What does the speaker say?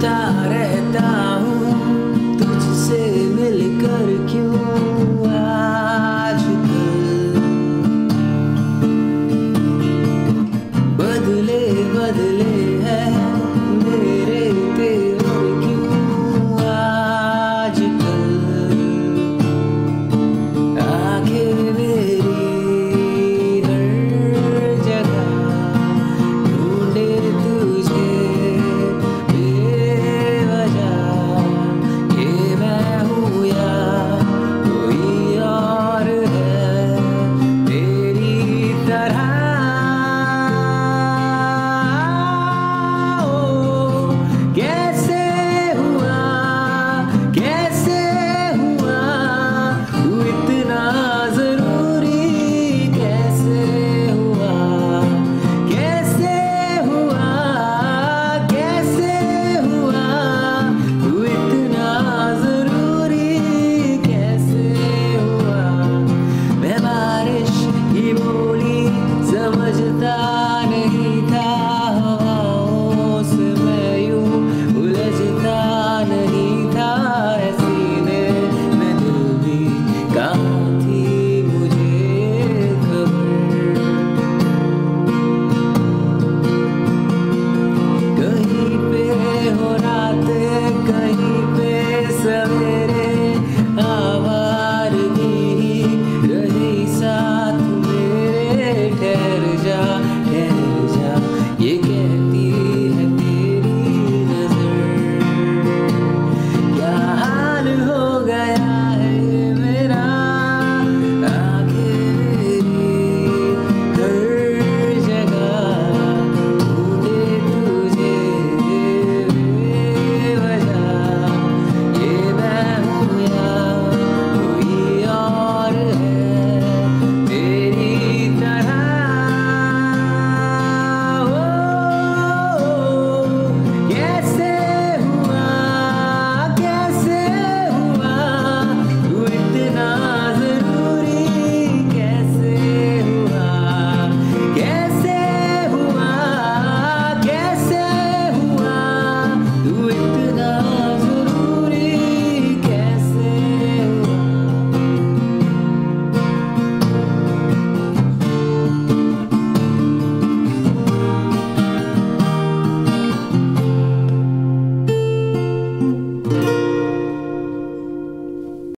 taré keep it.